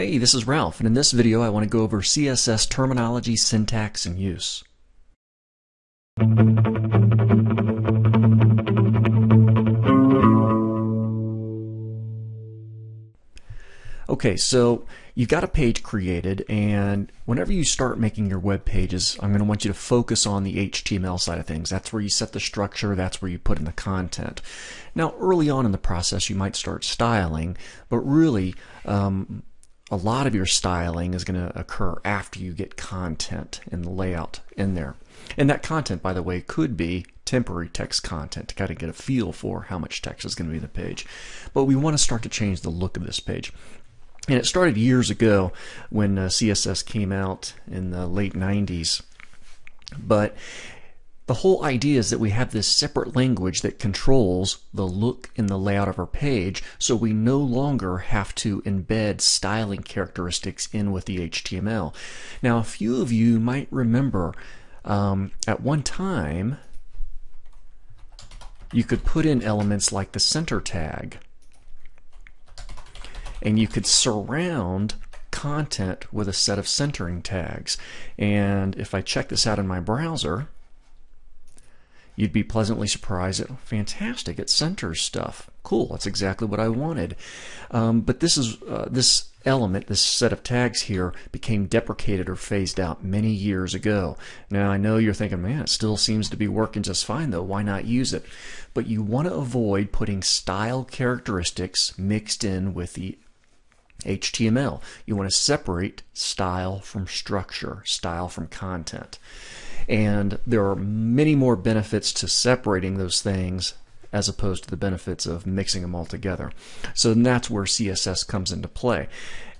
Hey, this is Ralph, and in this video I want to go over CSS terminology, syntax, and use. Okay, so you've got a page created, and whenever you start making your web pages, I'm going to want you to focus on the HTML side of things. That's where you set the structure, that's where you put in the content. Now, early on in the process, you might start styling, but really, um, a lot of your styling is going to occur after you get content and the layout in there. And that content, by the way, could be temporary text content to kind of get a feel for how much text is going to be in the page. But we want to start to change the look of this page. And it started years ago when uh, CSS came out in the late 90s. But the whole idea is that we have this separate language that controls the look and the layout of our page, so we no longer have to embed styling characteristics in with the HTML. Now, a few of you might remember um, at one time you could put in elements like the center tag and you could surround content with a set of centering tags. And if I check this out in my browser, you'd be pleasantly surprised at fantastic it centers stuff. Cool that's exactly what I wanted. Um, but this is uh, this element this set of tags here became deprecated or phased out many years ago. Now I know you're thinking man it still seems to be working just fine though. Why not use it? But you want to avoid putting style characteristics mixed in with the HTML. You want to separate style from structure, style from content. And there are many more benefits to separating those things as opposed to the benefits of mixing them all together. So that's where CSS comes into play.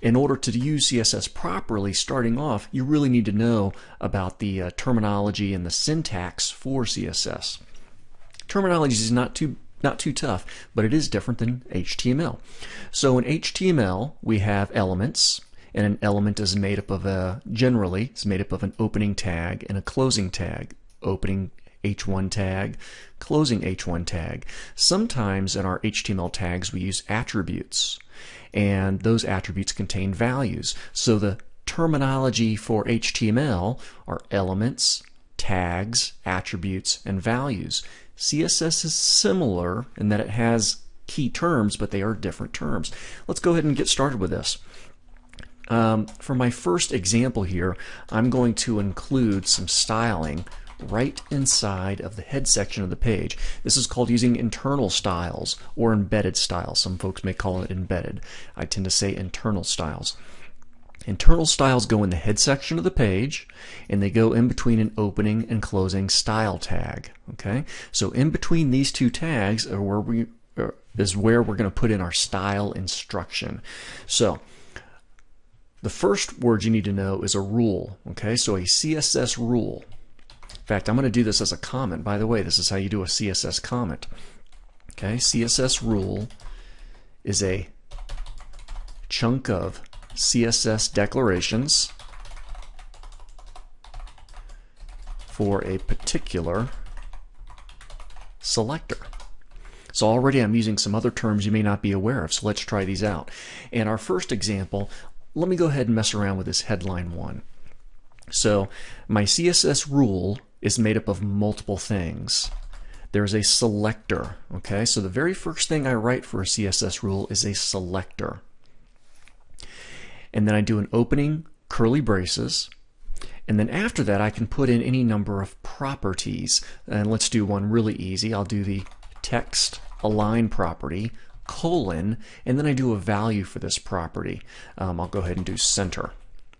In order to use CSS properly, starting off, you really need to know about the uh, terminology and the syntax for CSS. Terminology is not too not too tough, but it is different than HTML. So in HTML, we have elements, and an element is made up of a, generally, it's made up of an opening tag and a closing tag. Opening h1 tag, closing h1 tag. Sometimes in our HTML tags we use attributes, and those attributes contain values. So the terminology for HTML are elements, tags, attributes, and values. CSS is similar in that it has key terms, but they are different terms. Let's go ahead and get started with this. Um, for my first example here, I'm going to include some styling right inside of the head section of the page. This is called using internal styles or embedded styles. Some folks may call it embedded. I tend to say internal styles. Internal styles go in the head section of the page and they go in between an opening and closing style tag. Okay, so in between these two tags are where we uh, is where we're going to put in our style instruction. So the first word you need to know is a rule. Okay, so a CSS rule. In fact, I'm going to do this as a comment. By the way, this is how you do a CSS comment. Okay, CSS rule is a chunk of CSS declarations for a particular selector. So already I'm using some other terms you may not be aware of, so let's try these out. And our first example, let me go ahead and mess around with this headline one. So my CSS rule is made up of multiple things. There's a selector, okay? So the very first thing I write for a CSS rule is a selector and then I do an opening curly braces and then after that I can put in any number of properties and let's do one really easy I'll do the text align property colon and then I do a value for this property um, I'll go ahead and do center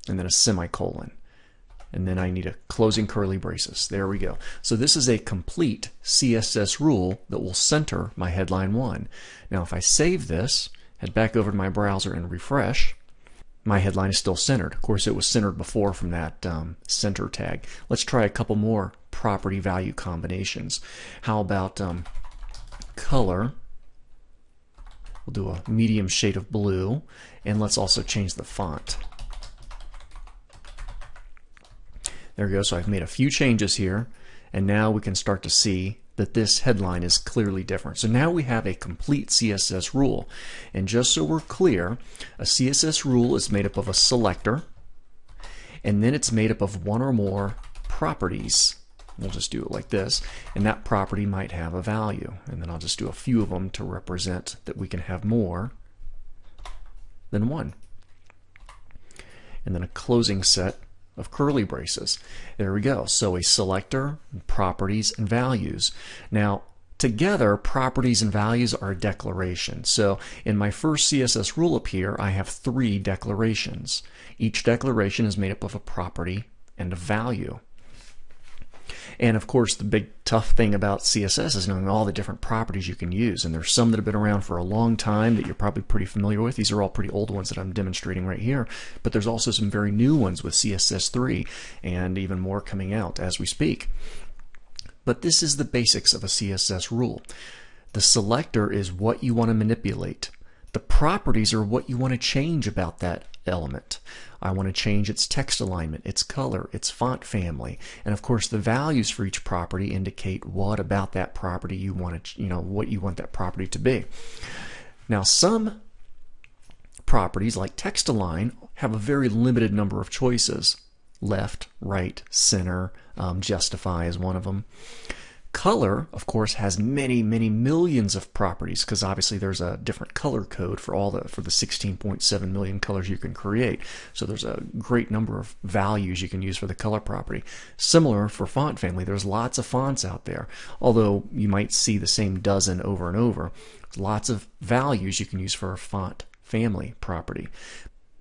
and then a semicolon and then I need a closing curly braces. There we go. So this is a complete CSS rule that will center my headline 1. Now if I save this, head back over to my browser and refresh, my headline is still centered. Of course, it was centered before from that um, center tag. Let's try a couple more property value combinations. How about um, color? We'll do a medium shade of blue, and let's also change the font. There we go. So I've made a few changes here, and now we can start to see that this headline is clearly different. So now we have a complete CSS rule. And just so we're clear, a CSS rule is made up of a selector, and then it's made up of one or more properties. We'll just do it like this, and that property might have a value. And then I'll just do a few of them to represent that we can have more than one. And then a closing set of curly braces. There we go. So a selector, properties, and values. Now, together, properties and values are a declaration. So in my first CSS rule up here, I have three declarations. Each declaration is made up of a property and a value. And of course, the big tough thing about CSS is knowing all the different properties you can use. And there's some that have been around for a long time that you're probably pretty familiar with. These are all pretty old ones that I'm demonstrating right here. But there's also some very new ones with CSS3 and even more coming out as we speak. But this is the basics of a CSS rule. The selector is what you want to manipulate. The properties are what you want to change about that element. I want to change its text alignment, its color, its font family. And of course, the values for each property indicate what about that property you want to, you know, what you want that property to be. Now, some properties like text align have a very limited number of choices. Left, right, center, um, justify is one of them. Color, of course, has many, many millions of properties because obviously there's a different color code for all the for the 16.7 million colors you can create. So there's a great number of values you can use for the color property. Similar for font family, there's lots of fonts out there. Although you might see the same dozen over and over, lots of values you can use for a font family property.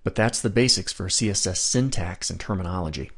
But that's the basics for CSS syntax and terminology.